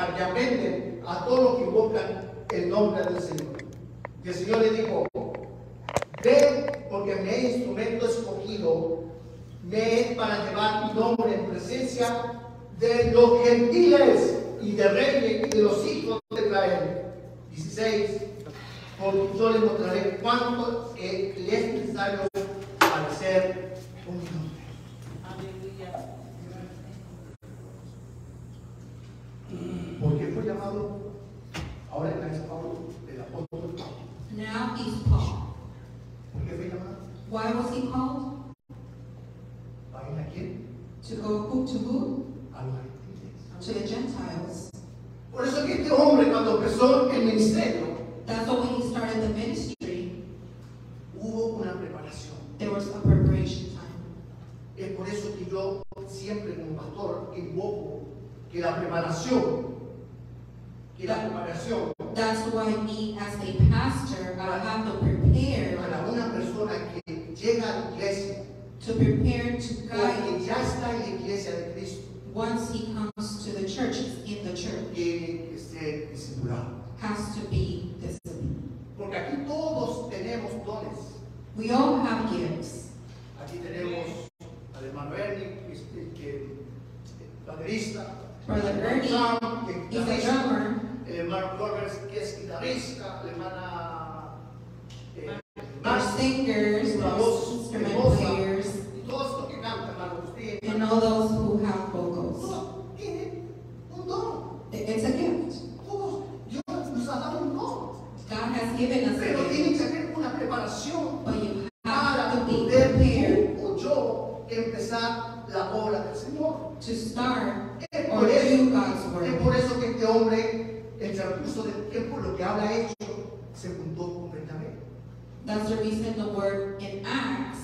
para que a todos los que invocan el nombre del Señor. Y el Señor le dijo, ven porque me he instrumento escogido, me es para llevar mi nombre en presencia de los gentiles y de reyes y de los hijos de Israel. 16. Porque yo les mostraré cuánto le es necesario Ahora es Pablo, el apóstol Pablo. Now he's Paul. ¿Por qué fue llamado? Why was he called? ¿A ir a quién? To go who to who? A los gentiles. To the Gentiles. Por eso que este hombre cuando empezó el ministerio, That's why when he started the ministry, hubo una preparación. there was a preparation time. Es por eso que yo siempre como pastor invoco que la preparación That's why me as a pastor, uh, I have to prepare para una persona que llega a la iglesia to prepare to guide que ya está en la iglesia de Cristo, once he comes to the church, in the church, que esté discipulado. has to be disciplined. Porque aquí todos tenemos dones. We all have gifts. Aquí tenemos al hermano Ernie, que es que- baterista, Brother Ernie, Sam, que es He's a drummer. El hermano Flores, que es guitarrista, la hermana eh, That's the reason the word in Acts,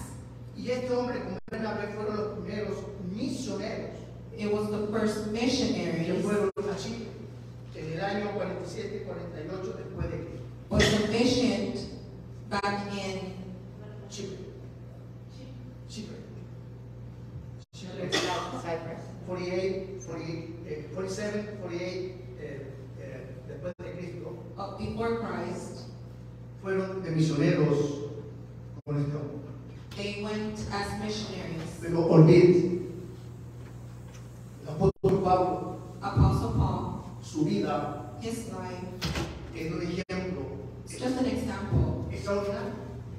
Y este hombre con Bernabé fueron los primeros misioneros. It was the first que missionaries, fueron a Chile en el año 47-48 después de Cristo. Misioneros con este hombre. They went as missionaries. Pero olvide, el apóstol Pablo, Apostle Paul, su vida his life, es un ejemplo it's just an example, extraordinario.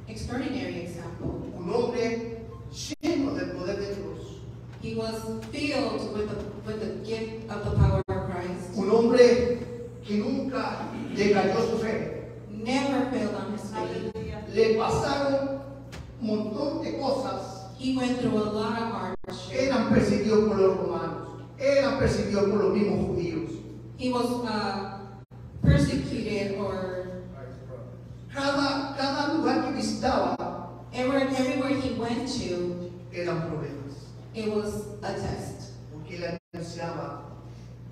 extraordinary example. Un hombre lleno del poder de Dios. He was filled with the, with the gift of the power of Christ. Un hombre que nunca decayó su fe. Never failed on his faith. Aleluya. Le pasaron un montón de cosas. He went through a lot of hardship. Eran perseguidos por los romanos. Eran perseguidos por los mismos judíos. He was uh, persecuted or Cada, cada lugar que visitaba everywhere, everywhere he went to, eran problemas. it was a test. Porque él anunciaba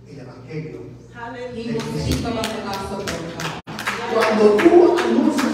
el Evangelio. He would speak about the gospel of God. Cuando tú anuncias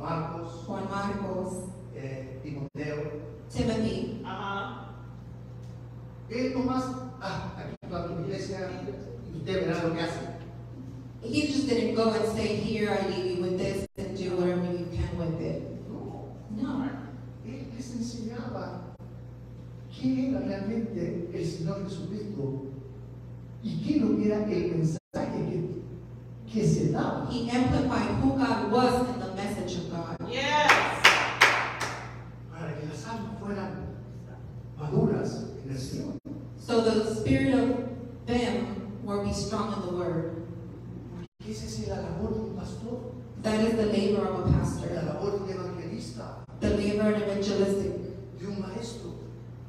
Juan Marcos, Juan Marcos, eh, Timoteo. Timothy. Uh-huh. Él nomás, ah, aquí planto mi iglesia y usted verá lo que hace. He just didn't go and say, Here, I leave you with this and do whatever you can with it. No. No. Él les enseñaba quién era realmente el Señor Jesucristo era el mensaje que, que se daba. He amplified who God was and the message of God. Yes. Para que las almas fueran maduras en el Señor. So the spirit of them will be strong in the word. Que esa es la labor de un pastor, That is the labor of a la pastor, labor de un evangelista, the labor of an evangelistic de un maestro.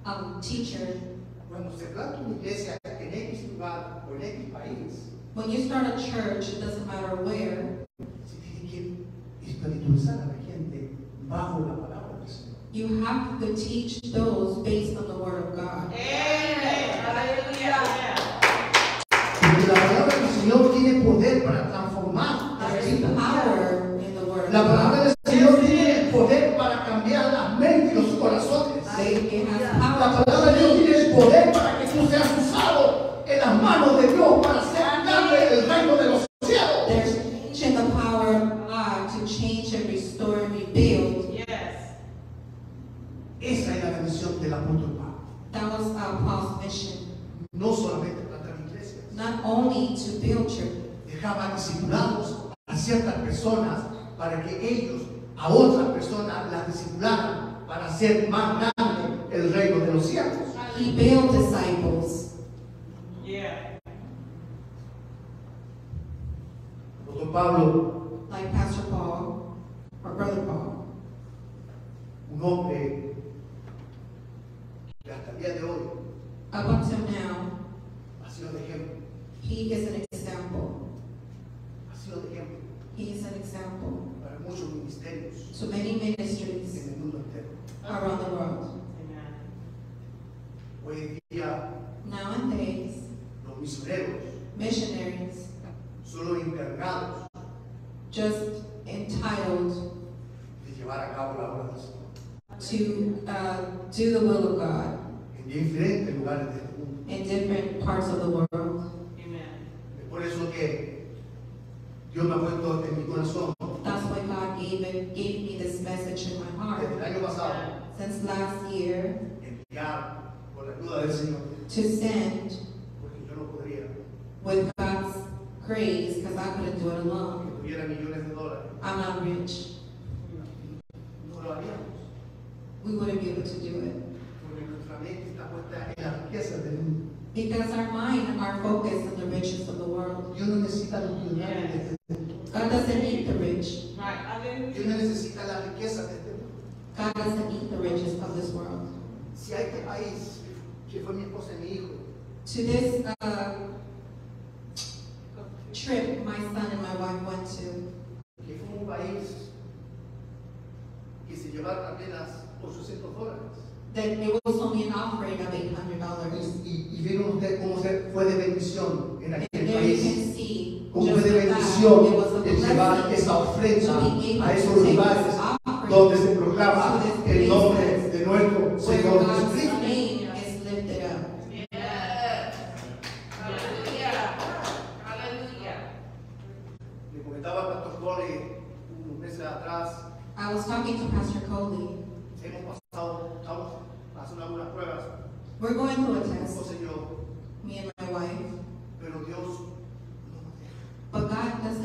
um, teacher. Cuando se planta una iglesia en X lugar o en X país, When you start a church, it doesn't matter where, se tiene que espiritualizar a la gente bajo la palabra del Señor. you have to teach those based on the word of God. Amen. Hallelujah. Porque la palabra del Señor tiene poder para transformar las There is power in the word of La palabra God. Hacer más grande el reino de los cielos. he built disciples. Yeah. Apóstol Pablo, like Pastor Paul or Brother Paul, un hombre que hasta el día de hoy up until now, ha sido de ejemplo, he is an example. ha sido de ejemplo He is an example para muchos ministerios to many ministries en el mundo entero. Around the world. Hoy en día Nowadays, los misioneros missionaries son los encargados just entitled de llevar a cabo la obra del Señor to uh, do the will of God en diferentes lugares del mundo. in different parts of the world. Amen. Es por eso que Dios me ha puesto en mi corazón That's gave gave me this message in my desde heart el año pasado since last year enviar por la ayuda del Señor, to send porque yo no podría with God's grace because I couldn't do it que alone. tuviera millones de dólares. I'm not rich. No lo haríamos, We wouldn't be able to do it porque nuestra mente está puesta en las riquezas del mundo. because our mind are focused on the riches of the world. Dios no necesita los millonarios de este mundo. God doesn't need the rich. Dios no necesita las riquezas de este mundo. God doesn't need the riches of this world. Si a este país, que fue mi esposa y mi hijo, To this uh, trip my son and my wife went to, que fue un país que se llevaron apenas 800 dólares. that it was only an offering of $800. Y, y- y vieron ustedes cómo se fue de bendición llevar esa ofrenda a esos lugares donde se proclama el nombre de nuestro Señor Jesucristo. Le comentaba pastor Cole unos meses atrás, I was talking to Pastor Coley. hemos pasado, estamos haciendo algunas pruebas, We're going through a test,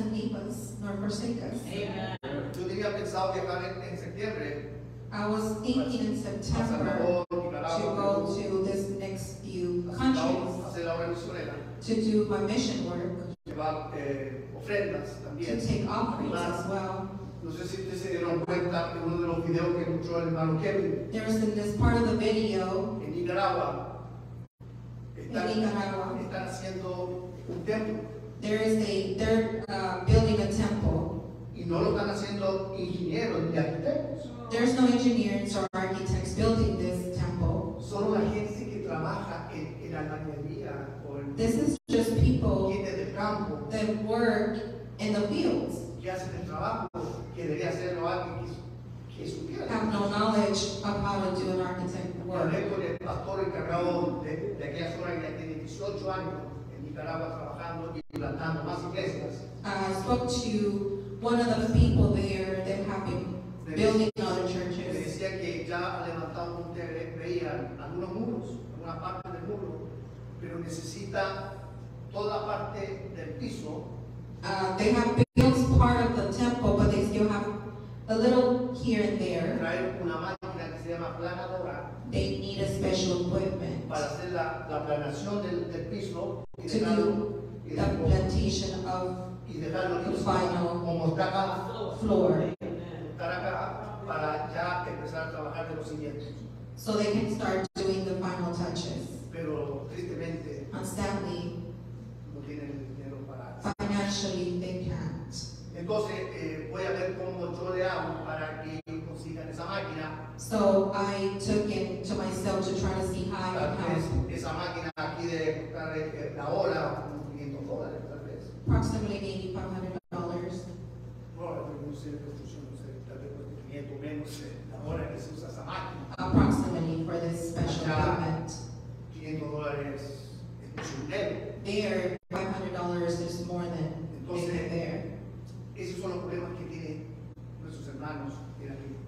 God doesn't leave us nor forsake us. Amen. Yo tenía pensado viajar en, en septiembre I was thinking in September to go to this next few countries hacer la obra misionera, to do my mission work, llevar eh, ofrendas to take offerings as well. No sé si ustedes se dieron cuenta en uno de los videos que mostró el hermano Kevin There's in this part of the video en Nicaragua. in Están, Nicaragua. están haciendo un templo There is a, they're uh, building a temple. y no lo están haciendo ingenieros ni arquitectos. There's no engineers or architects building this temple. Solo la gente que trabaja en, en albañilería o en This is just people gente del campo that work in the fields, que hacen el trabajo que debería hacerlo alguien que, que supiera. have no knowledge of how to do an architect work. Hablé con el pastor encargado de, de aquella zona que ya tiene 18 años en Nicaragua trabajando y plantando más iglesias. I spoke to one of the people there that have been building other Me churches. decía que ya ha levantado, ustedes veían, algunos muros, alguna parte del muro, pero necesita toda parte del piso Uh, they have built part of the temple, but they still have a little here and there. traer una máquina que se llama planadora They need a special equipment para hacer la, la planación del, del piso y to dejarlo, do y the dejarlo, plantation of y dejarlo the listo final como está acá, floor, estar acá para ya empezar a trabajar de los siguientes. so they can start doing the final touches. Pero tristemente And sadly, no tienen el dinero para financially, they can't. Entonces eh, voy a ver cómo yo le hago para que consigan esa máquina. So I took it to myself to try to see how I Tal help. esa máquina aquí debe costar la hora unos 500 dólares, tal vez. Approximately maybe five hundred dollars. No, no sé no sé, tal vez 500 menos eh, la hora que se usa esa máquina. approximately for this special Yeah. event. 500 dólares es mucho dinero. There, five hundred dollars is more than get there. Esos son los problemas que tienen nuestros hermanos en.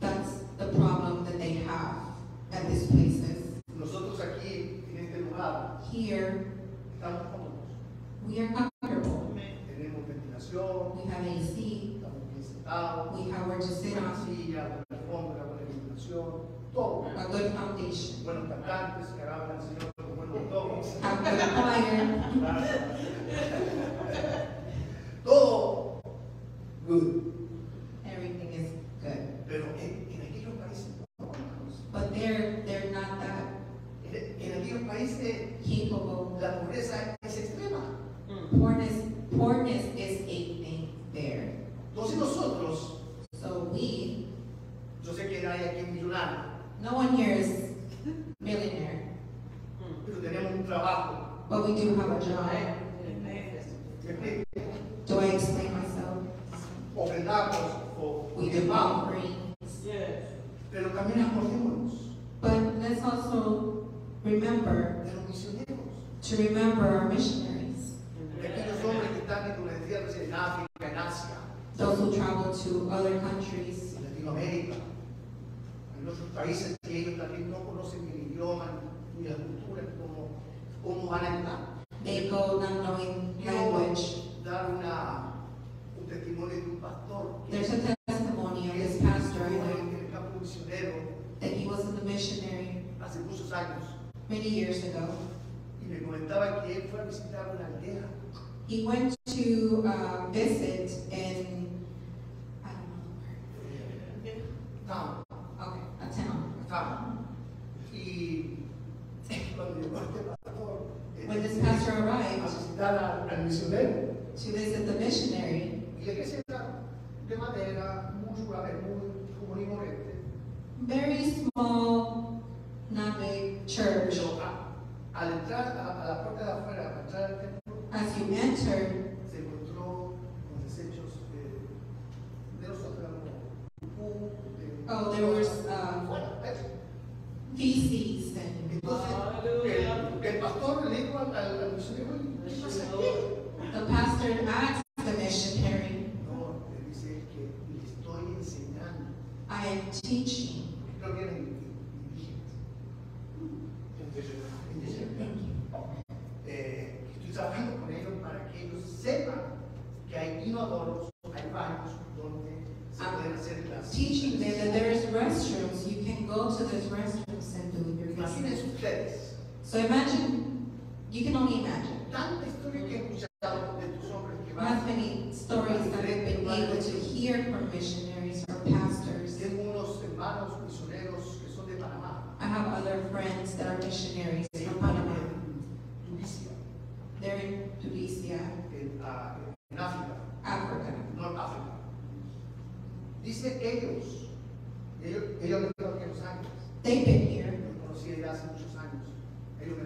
That's the problem that they have at these places. Nosotros aquí, en este lugar, Here, estamos cómodos. we are comfortable. Tenemos ventilación, We have AC, estamos bien sentados. we have where to sit buena on, silla, buena alfombra, buena iluminación, todo. a good foundation, Buenos cantantes que al Señor con buenos tonos. have good choir, to other countries, Latinoamérica, en otros países que ellos también no conocen ni el idioma ni la cultura, cómo, cómo van a entrar. they go not knowing language. dar una, un testimonio de un pastor There's a testimony of this pastor that he was in the missionary hace muchos años many years ago. y me comentaba que él fue a visitar una aldea He went to uh, visit in, misionero to visit the missionary, y la iglesia era de madera, muy suave, muy común y corriente. very small, not big church. Pero a- al entrar a, a la puerta de afuera, para entrar al templo, As you enter, se encontró con desechos de, de nosotros, como pupú, de- Oh, there was, uh, Fuera, eso. feces and Entonces, el, el pastor le dijo al, al, al misionero, "Oye, ¿qué pasa aquí? the pastor asked the missionary, No, le dice que le estoy enseñando. I am teaching. Creo que eran indígenas. Indígenas. Eh, estoy trabajando con ellos para que ellos sepan que hay inodoros, hay baños donde se Ah. pueden hacer las. Teaching them that there is restrooms, you can go to those restrooms and do your business. So imagine, you can only imagine. tanta historia que he escuchado de tus hombres que van. How many stories that I've been able to hear from missionaries or pastors. Tengo unos hermanos misioneros que son de Panamá, I have other friends that are missionaries de from Panama. Tunisia, They're in Tunisia, en, ah, en África, Africa. Noráfrica. Dice ellos, ellos, ellos me fueron aquí a Los Ángeles, They've been here. los conocí ya hace muchos años. Ellos me mandan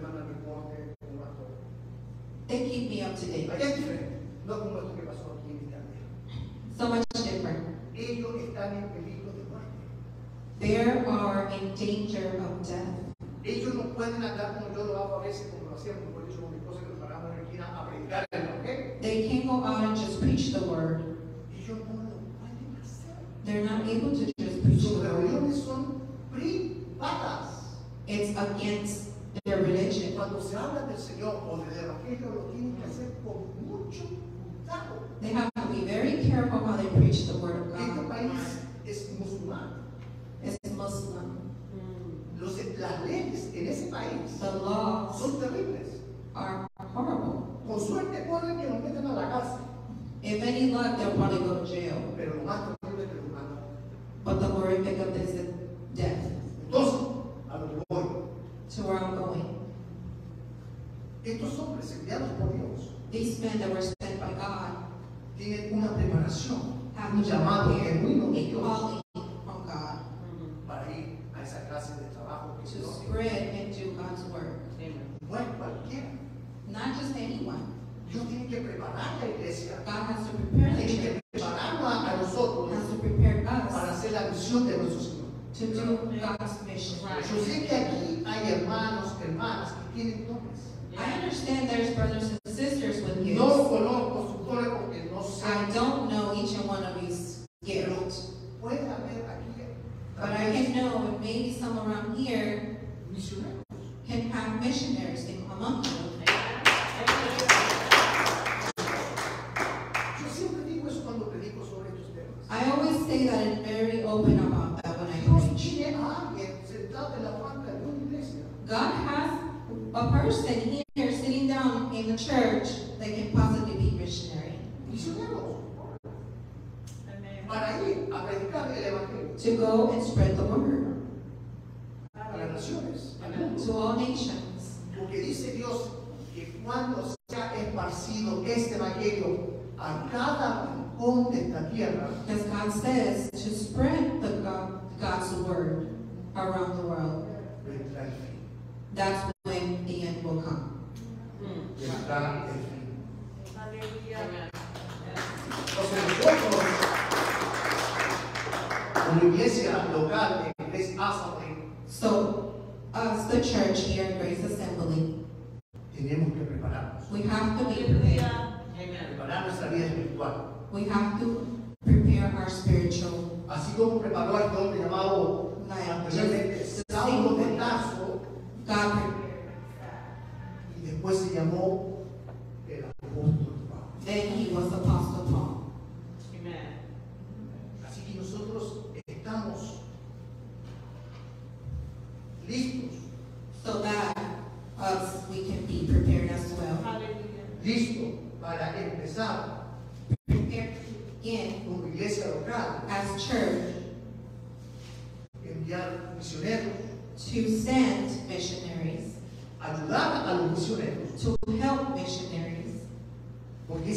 reporte como pastor. They keep me up to date. Diferente, no como esto que pasó aquí en Italia. So much different. Ellos están en peligro de muerte. They are in danger of death. Ellos no pueden andar como yo lo hago a veces, como lo hacíamos por eso con mi esposa nos paramos en la esquina a predicar el evangelio. They can't go out and just preach the word. Ellos no lo pueden hacer. They're not able to just preach Sus the word. reuniones son privadas. It's against Cuando se habla del Señor o del Evangelio, lo tienen que hacer con mucho cuidado. They have to be very careful how they preach the word of Este God. país es musulmán. It's Muslim. Los, las leyes en ese país The laws son terribles. are horrible. Con suerte corren que nos meten a la cárcel. If any luck, they'll probably go to jail. Pero lo más terrible es que los matan. But the horrific of this is death. Entonces, a lo que voy. To where I'm going. Estos hombres enviados por Dios These men that were sent by God tienen una preparación, have un llamado genuino de a Dios calling from God para ir a esa clase de trabajo que to Dios spread and do God's work. No es cualquiera. Not just anyone. Dios tiene que preparar la iglesia, God has to prepare the tiene church, que prepararnos a nosotros has to prepare para us hacer la misión de nuestro Señor. to do God's mission. Yo sé que aquí hay hermanos, hermanas que tienen dones. I understand there's brothers and sisters with you. No conozco sus dones porque no sé. I don't know each and one of Pero gifts. puede haber aquí But I can know and maybe some around here can have missionaries in- among you. Yo siempre digo eso cuando predico sobre estos temas. I always say that I'm very open about that when I preach. tiene a ah, alguien sentado en la banca de una iglesia God has a person here sitting down in the church that can possibly be missionary misioneros para ir a predicar el evangelio to go and spread the word a naciones, to all nations. Porque dice Dios que cuando sea esparcido este evangelio a cada rincón de esta tierra, Because God says to spread the God, God's word around the world. vendrá el. That's when the end will come. Vendrá el fin. Amen. Entonces nosotros, como iglesia local de Grace Assembly, So, us, the church here at Grace Assembly, tenemos que prepararnos. we have to be prepared. Preparar nuestra vida espiritual. We have to prepare our spiritual Así como preparó a este hombre llamado anteriormente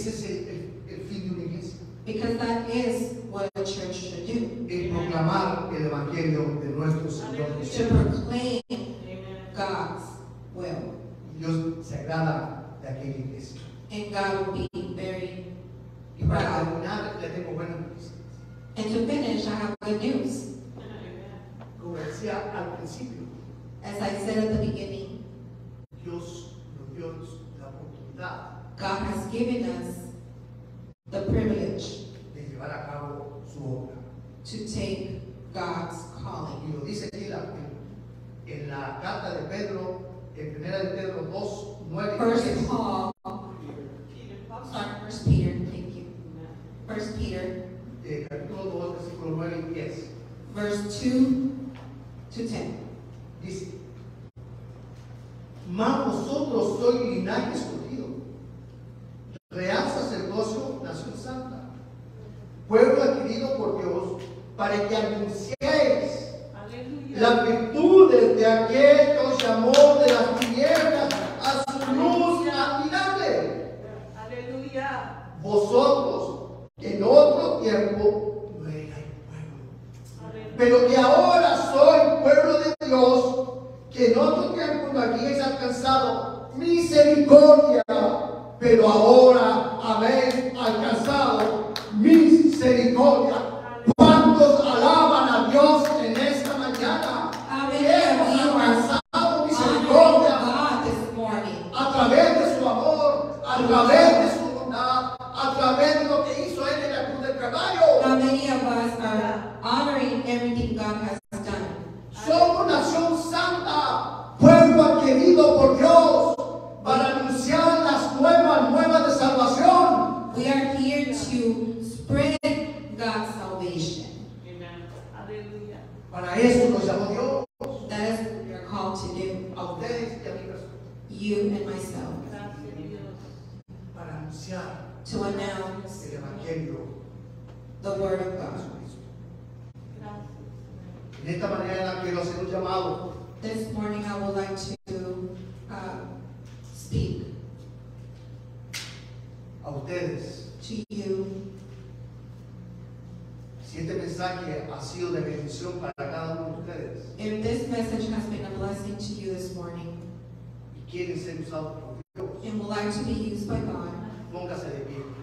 ese es el, el- el fin de una iglesia, because that is what a church should do. el proclamar el evangelio de nuestro Señor To proclaim. God's will. Y Dios se agrada de aquella iglesia. And God will be very Y para proud. terminar, le tengo buenas noticias. And to finish, I have good news. Como decía al principio, As I said at the beginning, Dios nos dio la oportunidad God has given us the privilege de llevar a cabo su obra. to take God's calling. Y lo dice aquí la- en, la carta de Pedro, en primera de Pedro 2, 9 y First 10. Paul, sorry, First Peter, thank you. First Peter, eh, capítulo 2, versículo 9 y 10. verse 2 to 10. Dice, mas vosotros sois linaje para que anunciéis to you this morning? ¿Y Dios? And would like to be used by God?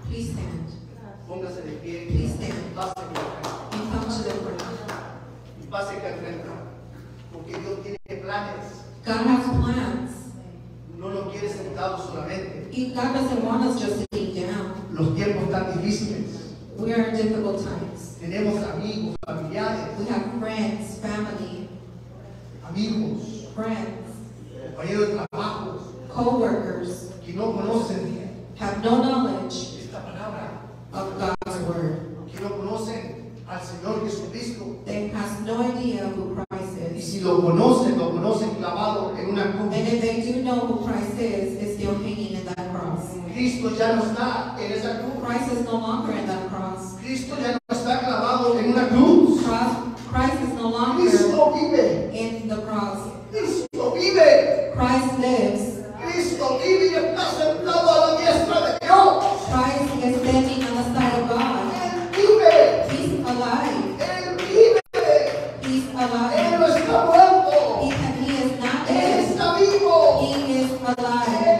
Please stand. Please stand. Planes. God has plans. God doesn't want us just sitting down. We are in difficult times. ya no está en esa cruz. Christ is no longer in that cross. Cristo ya no está clavado en una cruz. Christ is no longer Cristo vive. in the cross. Cristo vive. Christ lives. Cristo vive y está sentado a la diestra de Dios. Christ is standing on the side of God. Él vive. He's alive. Él. He's alive. Él no está muerto. He, he is not dead. Él está vivo. He is alive.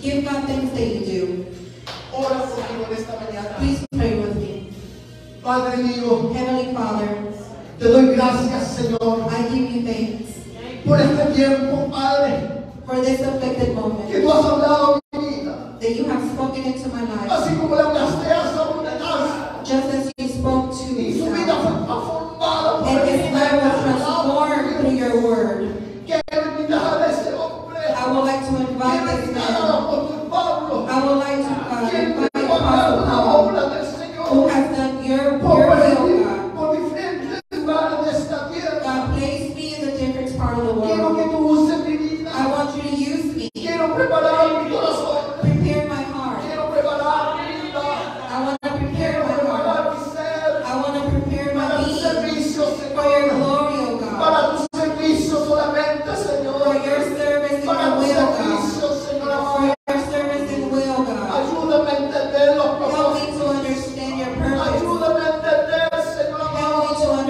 Give God thanks that you do. Ora comigo nesta manhã. Please pray with me. Padre mío. Heavenly Father. Te doy gracias, Señor. I give you thanks. Por este tiempo, Padre. For this afflicted moment. Que tú has hablado mi vida. That you have spoken into my life. Así como la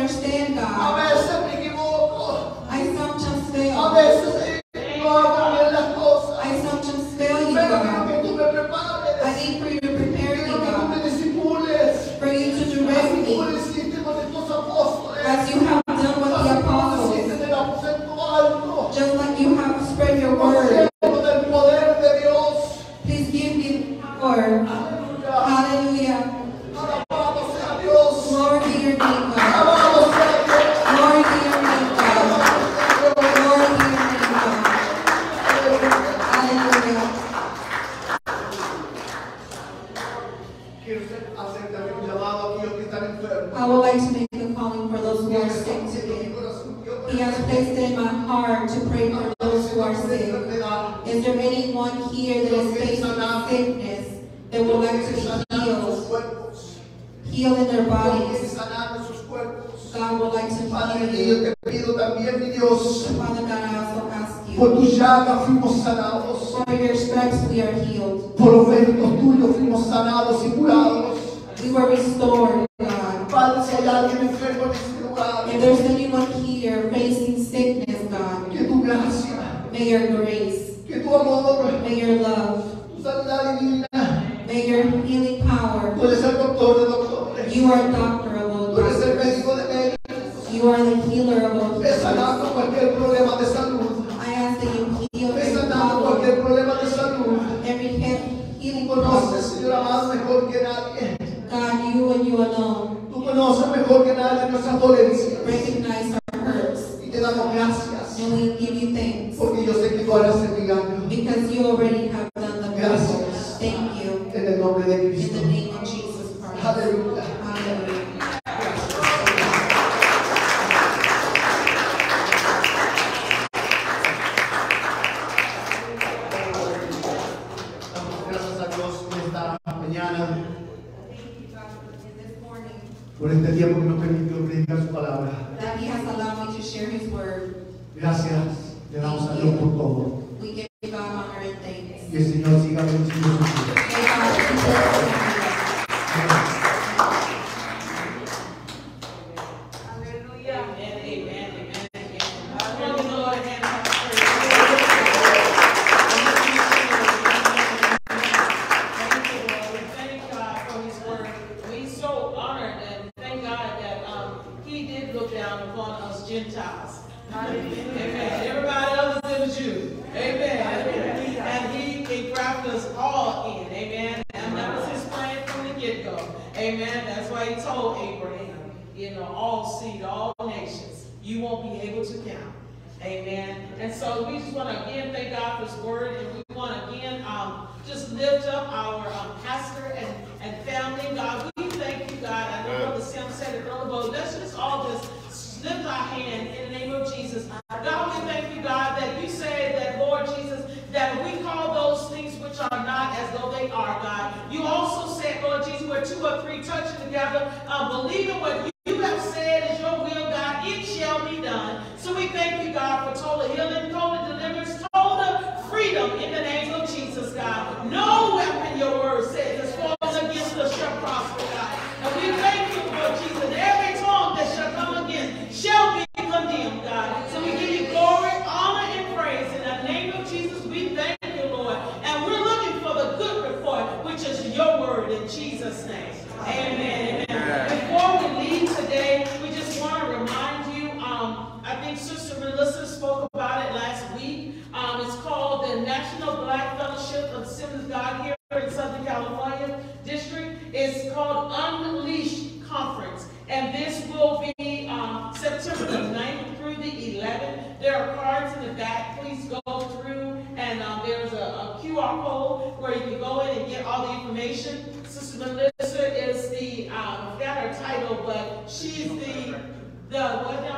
understand God. sanados y curados. We were restored, God. Padre, si hay alguien enfermo en este lugar. If there's anyone here facing sickness, God. Que tu gracia. May your grace. Que tu amor. May your love. Tu sanidad divina. May your healing power. Tú eres doctor de doctores. You are doctor. Le damos a Dios por todo. believe in what you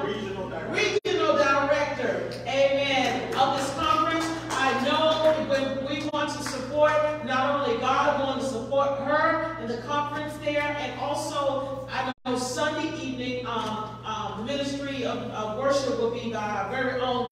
Regional director. Amen, of this conference. I know when we want to support not only God, we want to support her in the conference there, and also I know Sunday evening um, um ministry of worship will be by our very own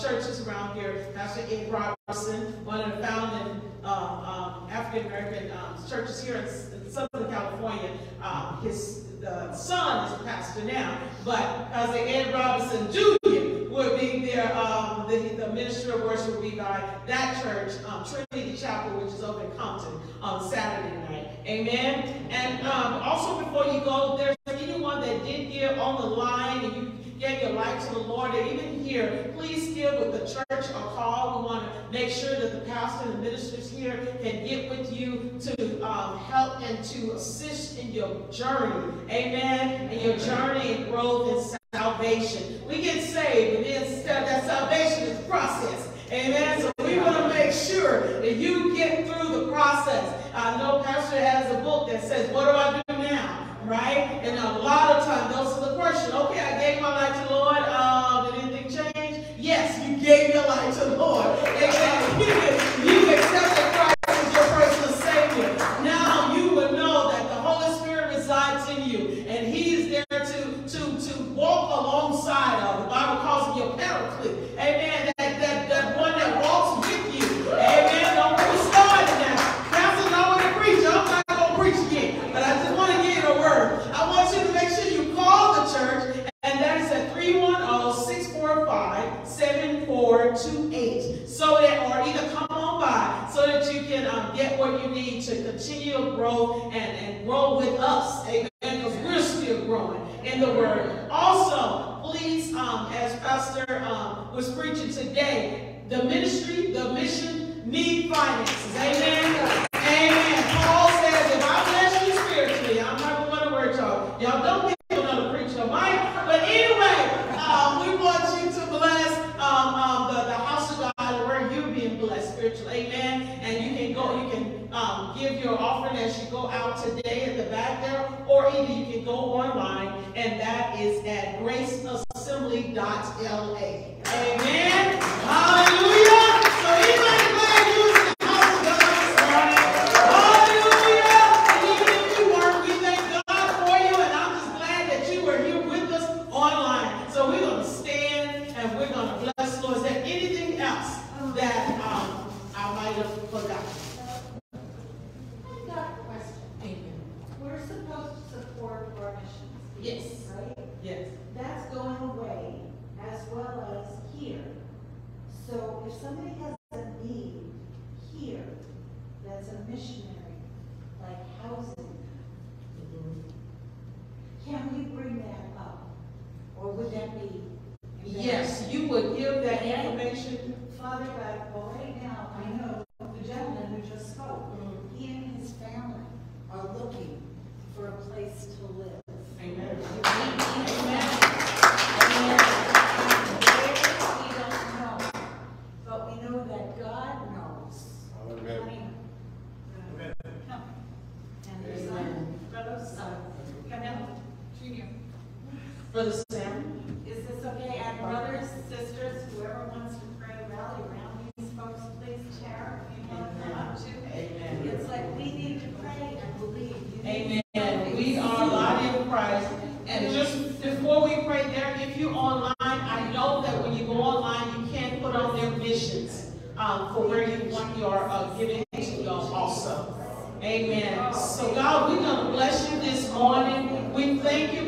churches around here. Pastor Ed Robertson, one of the founding um, African-American uh, churches here in, in Southern California. his son is pastor now, but Pastor Ed Robertson Jr. would be their, um, the, the minister of worship would be by that church, um, Trinity Chapel, which is open Compton on Saturday night. Amen. And um, also before you go, there's Lord, that even here, please give with the church a call. We want to make sure that the pastor and the ministers here can get with you to um, help and to assist in your journey. Amen. And your journey and growth and salvation. We get saved, and then step that salvation is a process. Amen. So we want to make sure that you get through the process. I know Pastor has a book that says, What do I do? was preaching today. The ministry, the mission, need finances. Amen. that information, Father God, Amen. So God, we're going to bless you this morning. We thank you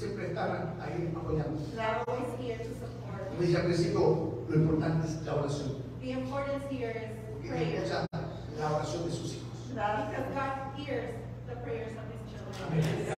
siempre están ahí apoyando. Always here. Como lo importante es la oración. The importance here is prayer. La oración de sus hijos. Because God hears the prayers of his children.